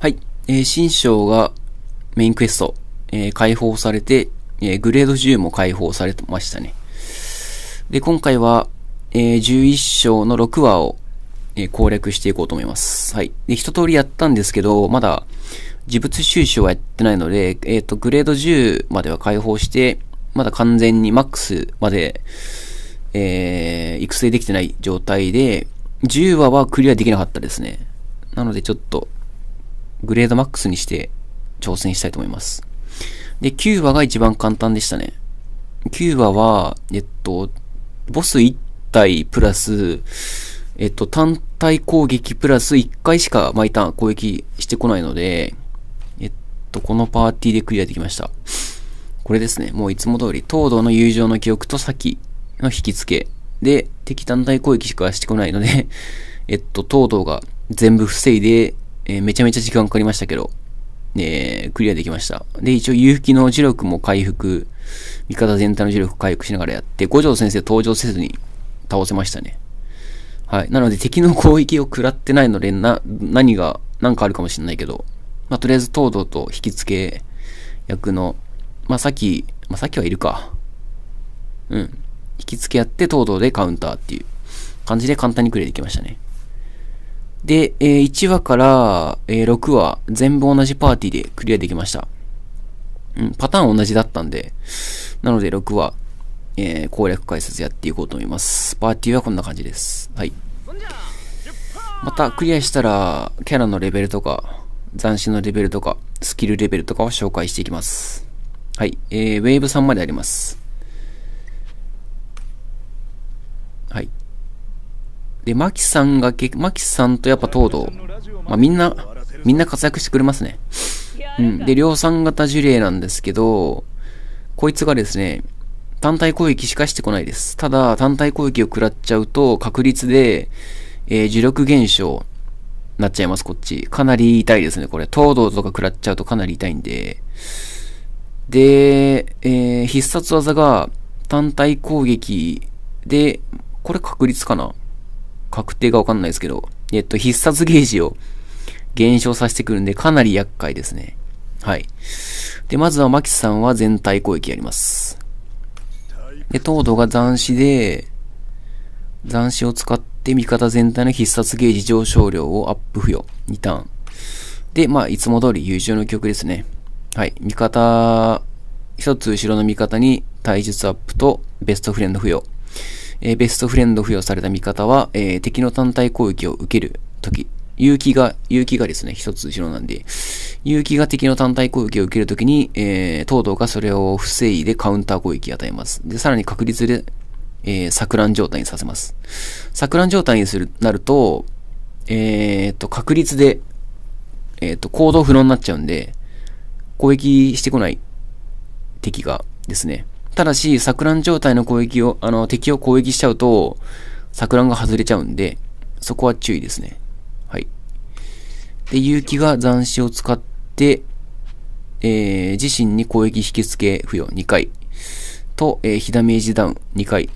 はい。えー、新章がメインクエスト、えー、解放されて、えー、グレード10も解放されてましたね。で、今回は、えー、11章の6話を、えー、攻略していこうと思います。はい。で、一通りやったんですけど、まだ、自物収集はやってないので、えっ、ー、と、グレード10までは解放して、まだ完全にマックスまで、えー、育成できてない状態で、10話はクリアできなかったですね。なのでちょっと、グレードマックスにして挑戦したいと思います。で、9話が一番簡単でしたね。9話は、えっと、ボス1体プラス、えっと、単体攻撃プラス1回しか毎ターン攻撃してこないので、えっと、このパーティーでクリアできました。これですね。もういつも通り、東堂の友情の記憶と先の引き付けで、敵単体攻撃しかしてこないのでえっと、東堂が全部防いで、えー、めちゃめちゃ時間かかりましたけど、えー、クリアできました。で、一応、勇気の磁力も回復、味方全体の磁力回復しながらやって、五条先生登場せずに倒せましたね。はい。なので、敵の攻撃を食らってないので、な、何が、何かあるかもしれないけど、まあ、とりあえず東堂と引き付け役のまあ、さっき、まあ、さっきはいるか。うん。引き付け合って東堂でカウンターっていう感じで簡単にクリアできましたね。で、えー、1話から、えー、6話全部同じパーティーでクリアできました。うん、パターン同じだったんで、なので6話、えー、攻略解説やっていこうと思います。パーティーはこんな感じです。はい。またクリアしたら、キャラのレベルとか、斬新のレベルとか、スキルレベルとかを紹介していきます。はい。えー、ウェーブ3まであります。はい。で、マキさんがけ、マキさんとやっぱ東堂。まあ、みんな、みんな活躍してくれますね。うん。で、量産型呪霊なんですけど、こいつがですね、単体攻撃しかしてこないです。ただ、単体攻撃を食らっちゃうと、確率で、えー、呪力減少、なっちゃいます、こっち。かなり痛いですね、これ。東堂とか食らっちゃうとかなり痛いんで、で、えー、必殺技が単体攻撃で、これ確率かな確定がわかんないですけど、えっと、必殺ゲージを減少させてくるんで、かなり厄介ですね。はい。で、まずはマキさんは全体攻撃やります。で、東堂が斬死で、斬死を使って味方全体の必殺ゲージ上昇量をアップ付与。2ターン。で、まあ、いつも通り優勝の曲ですね。はい。味方、一つ後ろの味方に体術アップとベストフレンド付与。えー、ベストフレンド付与された味方は、えー、敵の単体攻撃を受けるとき、勇気が、勇気がですね、一つ後ろなんで、勇気が敵の単体攻撃を受けるときに、えー、東堂がそれを防いでカウンター攻撃を与えます。で、さらに確率で、えー、錯乱状態にさせます。錯乱状態にする、なると、えー、っと、確率で、えー、っと、行動不能になっちゃうんで、攻撃してこない敵がですね。ただし、錯乱状態の攻撃を、あの、敵を攻撃しちゃうと、錯乱が外れちゃうんで、そこは注意ですね。はい。で、勇気が斬死を使って、えー、自身に攻撃引き付け付与2回と、えー、火ダメージダウン2回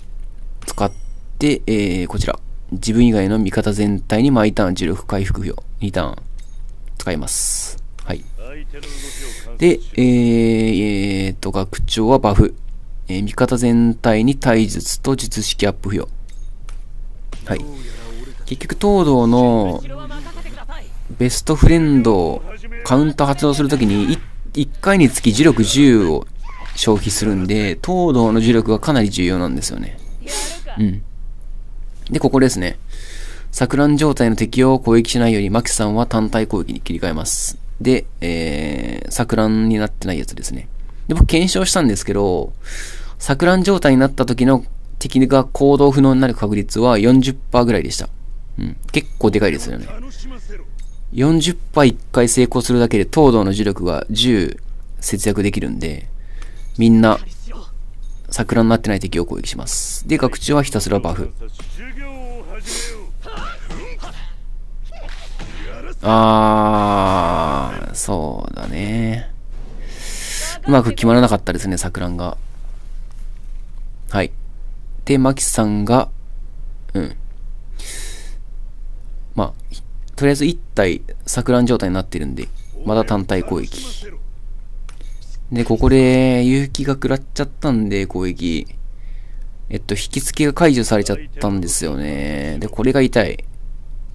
使って、えー、こちら。自分以外の味方全体に毎ターン呪力回復付与2ターン使います。はい。で、えー、えー、と、学長はバフ。えー、味方全体に体術と術式アップ付与。はい。結局、東堂のベストフレンドをカウンター発動するときに 1, 1回につき呪力10を消費するんで、東堂の呪力がかなり重要なんですよね。うん。で、ここですね。錯乱状態の敵を攻撃しないように、マキさんは単体攻撃に切り替えます。で、えー、錯乱になってないやつですね。で、僕検証したんですけど、錯乱状態になった時の敵が行動不能になる確率は40%ぐらいでした。うん。結構でかいですよね。40%一回成功するだけで東堂の呪力が10節約できるんで、みんな、錯乱になってない敵を攻撃します。で、学長はひたすらバフ。あー、そうだね。うまく決まらなかったですね、錯乱が。はい。で、マキさんが、うん。まあ、とりあえず1体錯乱状態になってるんで、まだ単体攻撃。で、ここで、勇気が食らっちゃったんで、攻撃。えっと、引き付けが解除されちゃったんですよね。で、これが痛い。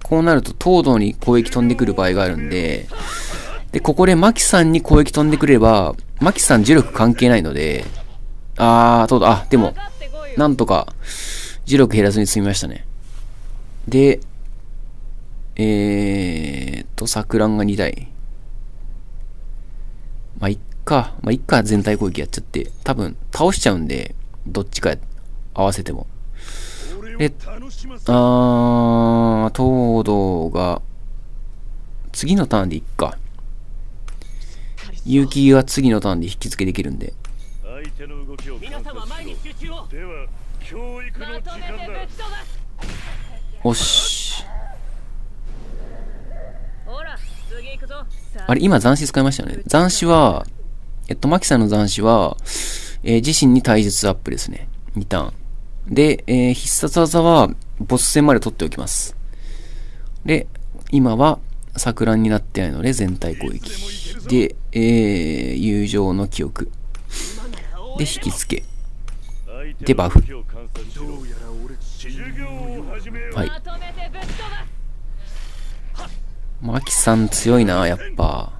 こうなると、東堂に攻撃飛んでくる場合があるんで、で、ここでマキさんに攻撃飛んでくれば、マキさん呪力関係ないので、あー、東堂、あ、でも、なんとか、呪力減らずに済みましたね。で、えーと、桜が2台。まあ、いっか。まあ、いっか、全体攻撃やっちゃって。多分、倒しちゃうんで、どっちか合わせても。え、あー、東堂が、次のターンでいっか。結城が次のターンで引き付けできるんで。おし。あれ、今斬死使いましたよね。斬死は、えっと、マキさんの斬死は、えー、自身に体術アップですね。2ターン。で、えー、必殺技は、ボス戦まで取っておきます。で、今は、錯乱になってないので、全体攻撃。で、えー、友情の記憶。で、引き付け。で、バフ。はい。マキさん強いな、やっぱ。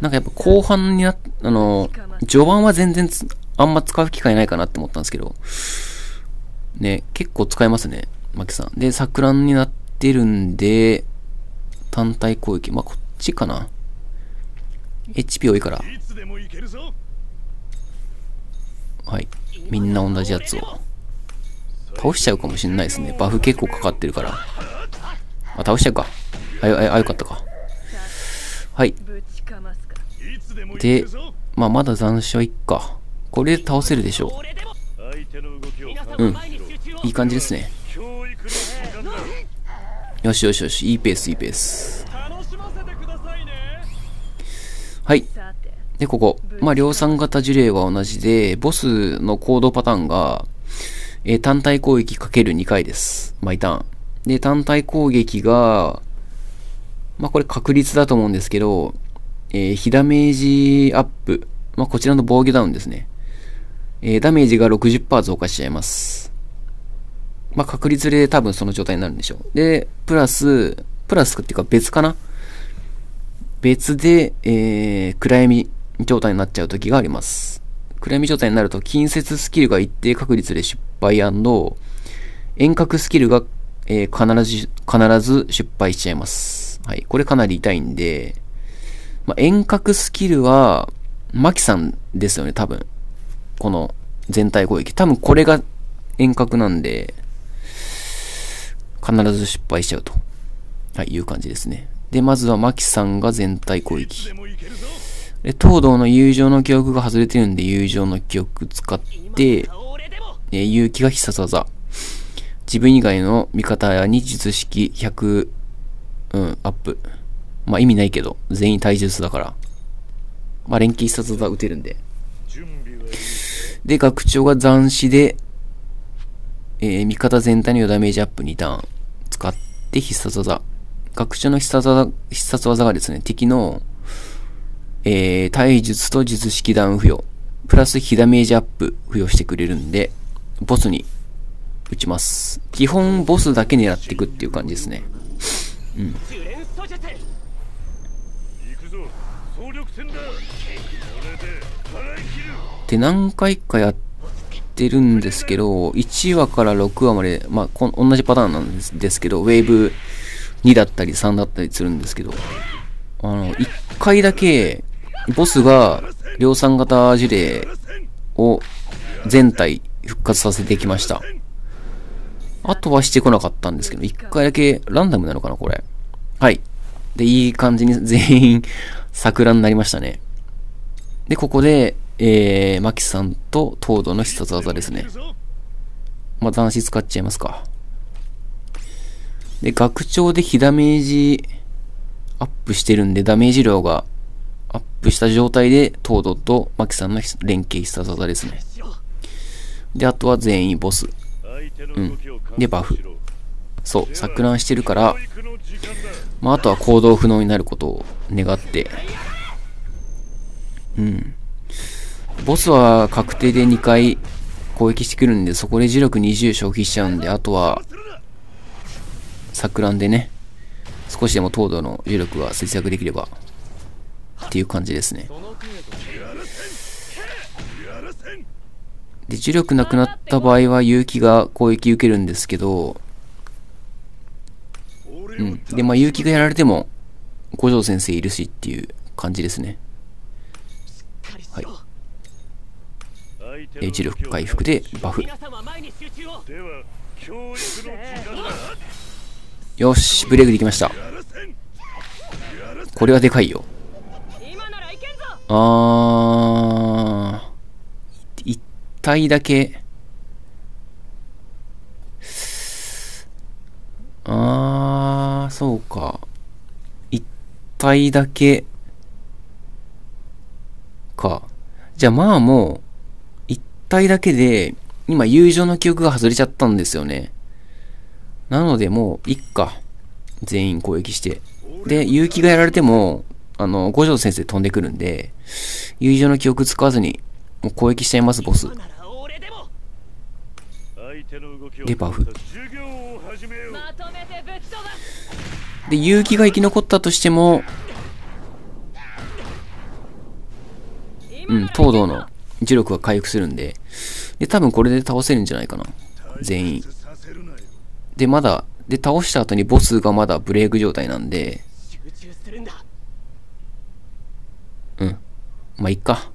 なんかやっぱ後半にな、あの、序盤は全然あんま使う機会ないかなって思ったんですけど、ね、結構使えますね、マキさん。で、錯乱になってるんで、単体攻撃。まあ、こっちかな。HP 多いから。はい。みんな同じやつを。倒しちゃうかもしんないですね。バフ結構かかってるから。あ、倒しちゃうか。あ、あ、あよかったか。はい。で、まあ、まだ残暑はいっか。これで倒せるでしょう。うん。いい感じですね。よしよしよし。いいペース、いいペース。はい。で、ここ。まあ、量産型呪霊は同じで、ボスの行動パターンが、えー、単体攻撃かける2回です。毎ターン。で、単体攻撃が、まあ、これ確率だと思うんですけど、えー、火ダメージアップ。まあ、こちらの防御ダウンですね。えー、ダメージが60%増加しちゃいます。まあ、確率で多分その状態になるんでしょう。で、プラス、プラスっていうか別かな別で、えー、暗闇状態になっちゃう時があります。暗闇状態になると、近接スキルが一定確率で失敗遠隔スキルが、えー、必ず、必ず失敗しちゃいます。はい。これかなり痛いんで、まあ、遠隔スキルは、マキさんですよね、多分。この全体攻撃。多分これが遠隔なんで、必ず失敗しちゃうと。はい、いう感じですね。で、まずはマキさんが全体攻撃。で、東堂の友情の記憶が外れてるんで、友情の記憶使って、え勇気が必殺技。自分以外の味方やに術式100、うん、アップ。まあ意味ないけど、全員体術だから。まあ連携必殺技打てるんで。で、学長が斬死で、えー、味方全体のダメージアップ2ターン使って必殺技。学長の必殺技必殺技がですね、敵の、えー、体術と術式ダウン付与、プラス火ダメージアップ付与してくれるんで、ボスに打ちます。基本ボスだけ狙っていくっていう感じですね。うん。で、何回かやってるんですけど、1話から6話まで、まあ、こ同じパターンなんですですけど、ウェーブ2だったり3だったりするんですけど、あの、1回だけ、ボスが量産型呪霊を全体復活させてきました。あとはしてこなかったんですけど、1回だけランダムなのかな、これ。はい。で、いい感じに全員桜になりましたね。で、ここで、えー、マキさんと東堂の必殺技ですね。まあ、男子使っちゃいますか。で、学長で火ダメージアップしてるんで、ダメージ量がアップした状態で、東堂とマキさんの連携必殺技ですね。で、あとは全員ボス。うん。で、バフ。そう、錯乱してるから、まあ、あとは行動不能になることを願って、うん。ボスは確定で2回攻撃してくるんで、そこで磁力20消費しちゃうんで、あとは、錯乱でね、少しでも糖度の磁力が節約できれば、っていう感じですね。で、磁力なくなった場合は勇気が攻撃受けるんですけど、うん。で、まあ勇気がやられても、五条先生いるしっていう感じですね。はい。で、磁力回復でバフ。よし、ブレークできました。これはでかいよ。あー。一体だけ。あー、そうか。一体だけ。か。じゃあまあもう、一体だけで、今友情の記憶が外れちゃったんですよね。なのでもう、いっか。全員攻撃して。で、結城がやられても、あの、五条先生飛んでくるんで、友情の記憶使わずに、もう攻撃しちゃいます、ボス。で、バフ。で、結城が生き残ったとしても、うん、東堂の磁力が回復するんで、で、多分これで倒せるんじゃないかな。全員。で、まだ、で、倒した後にボスがまだブレイク状態なんで、うん。まあ、いっか。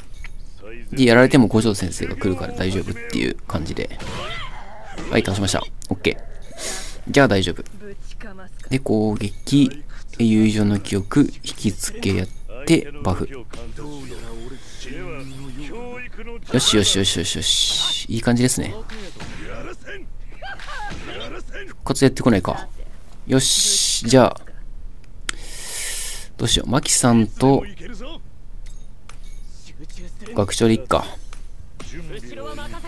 で、やられても五条先生が来るから大丈夫っていう感じで。はい、倒しました。OK。じゃあ大丈夫。で、攻撃、友情の記憶、引き付けやって、バフ。よしよしよしよしよし。いい感じですね。復活やってこないか。よし。じゃあ、どうしよう。マキさんと、学長でいっか。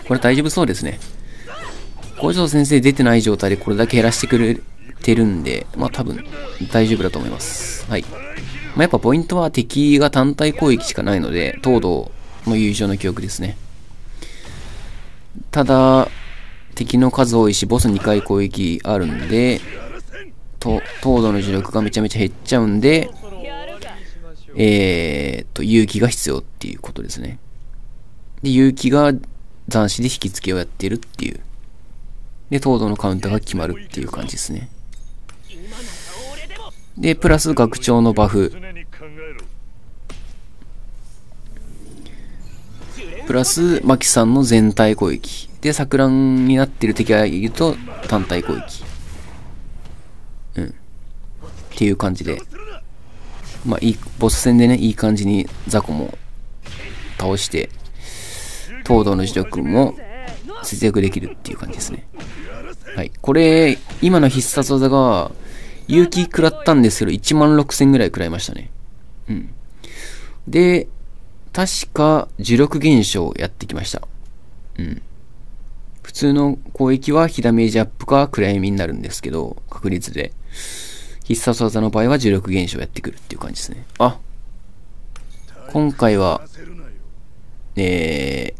これ大丈夫そうですね。五条先生出てない状態でこれだけ減らしてくれてるんで、まあ多分大丈夫だと思います。はい。まあ、やっぱポイントは敵が単体攻撃しかないので、東堂の優勝の記憶ですね。ただ、敵の数多いし、ボス2回攻撃あるんで、と、東堂の呪力がめちゃめちゃ減っちゃうんで、えー、っと、勇気が必要っていうことですね。で、勇気が斬死で引き付けをやってるっていう。で、東堂のカウンターが決まるっていう感じですね。で、プラス学長のバフ。プラス、マキさんの全体攻撃。で、錯乱になってる敵がいると単体攻撃。うん。っていう感じで。まあ、いい、ボス戦でね、いい感じにザコも倒して、東堂の磁力も節約できるっていう感じですね。はい。これ、今の必殺技が、勇気食らったんですけど、1万6000ぐらい食らいましたね。うん。で、確か、呪力減少やってきました。うん。普通の攻撃は火ダメージアップか暗闇になるんですけど、確率で。必殺技の場合は重力減少やってくるっていう感じですね。あ今回は、え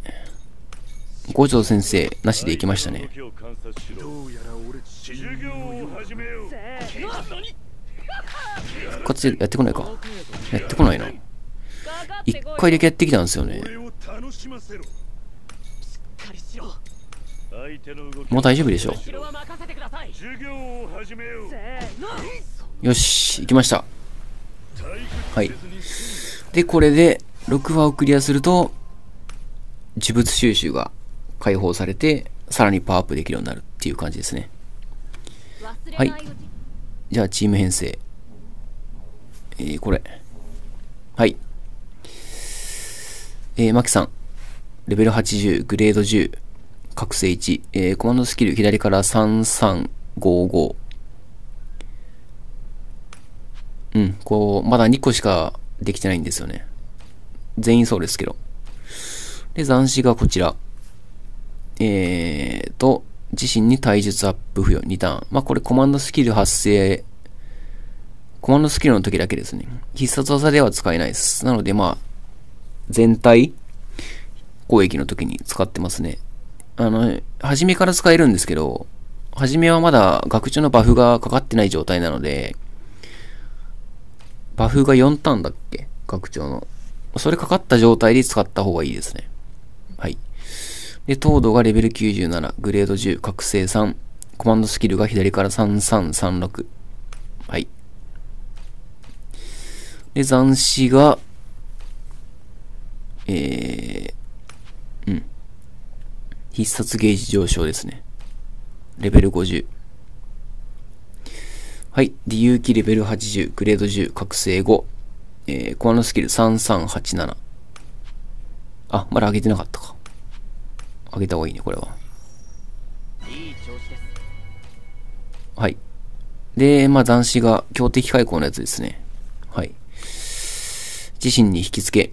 ー、五条先生、なしで行きましたね。復活でやってこないか。やってこないな。一回だけやってきたんですよね。もう大丈夫でしょうよし、行きました。はい。で、これで、6話をクリアすると、呪物収集が解放されて、さらにパワーアップできるようになるっていう感じですね。はい。じゃあ、チーム編成。えー、これ。はい。えー、マキさん。レベル80、グレード10。覚醒1、えー、コマンドスキル左から3355。うん、こう、まだ2個しかできてないんですよね。全員そうですけど。で、斬死がこちら。えーと、自身に体術アップ付与2ターン。まあ、これコマンドスキル発生、コマンドスキルの時だけですね。必殺技では使えないです。なので、まあ、全体攻撃の時に使ってますね。あの、初めから使えるんですけど、初めはまだ学長のバフがかかってない状態なので、バフが4ターンだっけ？学長の。それかかった状態で使った方がいいですね。はい。で、糖度がレベル97、グレード10、覚醒3、コマンドスキルが左から3336。はい。で、残死が、えー、うん。必殺ゲージ上昇ですね。レベル50。はい。で、勇気レベル80、グレード10、覚醒5。えー、コアのスキル3387。あ、まだ上げてなかったか。上げた方がいいね、これは。はい。で、まあ、斬死が強敵開口のやつですね。はい。自身に引き付け。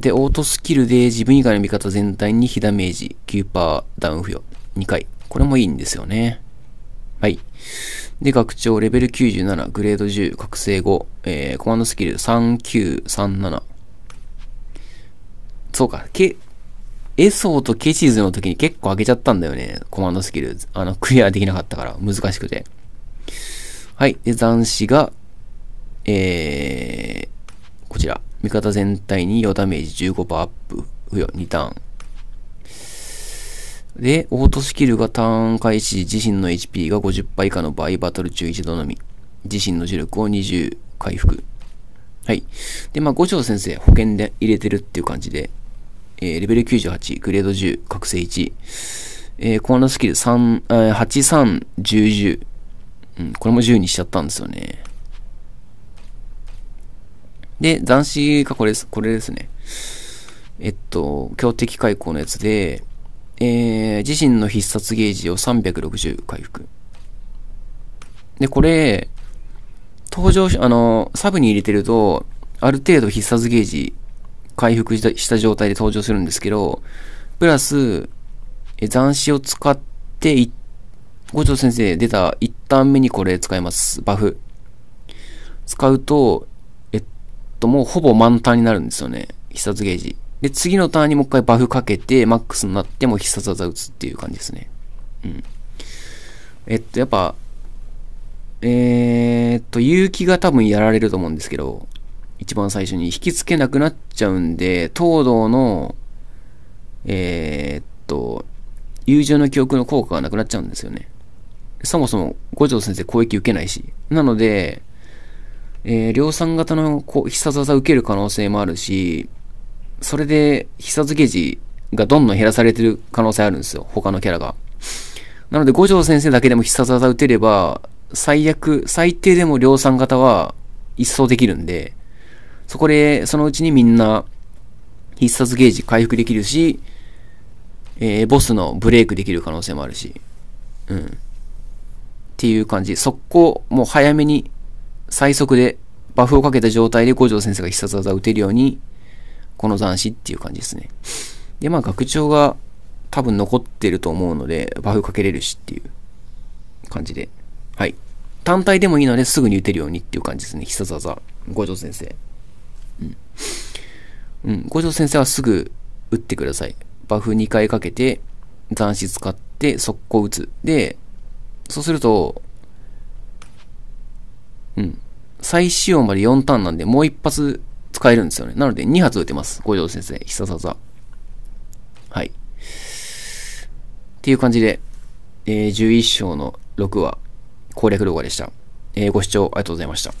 で、オートスキルで自分以外の味方全体に被ダメージ9%ダウン付与2回。これもいいんですよね。はい。で、学長レベル97、グレード10、覚醒5、えー、コマンドスキル3937。そうか、け、エソーとケチーズの時に結構上げちゃったんだよね。コマンドスキル。あの、クリアできなかったから、難しくて。はい。で、残死が、えー、こちら。味方全体に4ダメージ15%アップ。付与2ターン。で、オートスキルがターン開始自身の HP が50%以下の場合、バトル中一度のみ。自身の呪力を20回復。はい。で、まあ、五条先生、保険で入れてるっていう感じで、えー、レベル98、グレード10、覚醒1。えー、コアのスキル3、えー、83、10、10。うん、これも10にしちゃったんですよね。で、斬死がこれです、これですね。えっと、強敵開口のやつで、えー、自身の必殺ゲージを360回復。で、これ、登場し、あの、サブに入れてると、ある程度必殺ゲージ回復した状態で登場するんですけど、プラス、え斬死を使って、五条先生出た1ターン目にこれ使います。バフ。使うと、えっと、もうほぼ満タンになるんですよね。必殺ゲージ。で、次のターンにもう一回バフかけて、マックスになっても必殺技打つっていう感じですね。うん。えっと、やっぱ、えー、っと、勇気が多分やられると思うんですけど、一番最初に引き付けなくなっちゃうんで、東堂の、えー、っと、友情の記憶の効果がなくなっちゃうんですよね。そもそも五条先生攻撃受けないし。なので、えー、量産型の必殺技受ける可能性もあるし、それで必殺ゲージがどんどん減らされてる可能性あるんですよ。他のキャラが。なので五条先生だけでも必殺技打てれば、最悪、最低でも量産型は一掃できるんで、そこで、そのうちにみんな必殺ゲージ回復できるし、えー、ボスのブレイクできる可能性もあるし、うん。っていう感じ。速攻、もう早めに最速でバフをかけた状態で五条先生が必殺技を打てるように、この斬死っていう感じですね。で、まあ学長が多分残ってると思うので、バフかけれるしっていう感じで。はい。単体でもいいのですぐに打てるようにっていう感じですね。必殺技。五条先生。うん。うん。五条先生はすぐ打ってください。バフ2回かけて、斬死使って速攻打つ。で、そうすると、うん。再使用まで4ターンなんで、もう一発使えるんですよね。なので2発打てます。五条先生。必殺技。はい。っていう感じで、えー、11章の6話、攻略動画でした。えー、ご視聴ありがとうございました。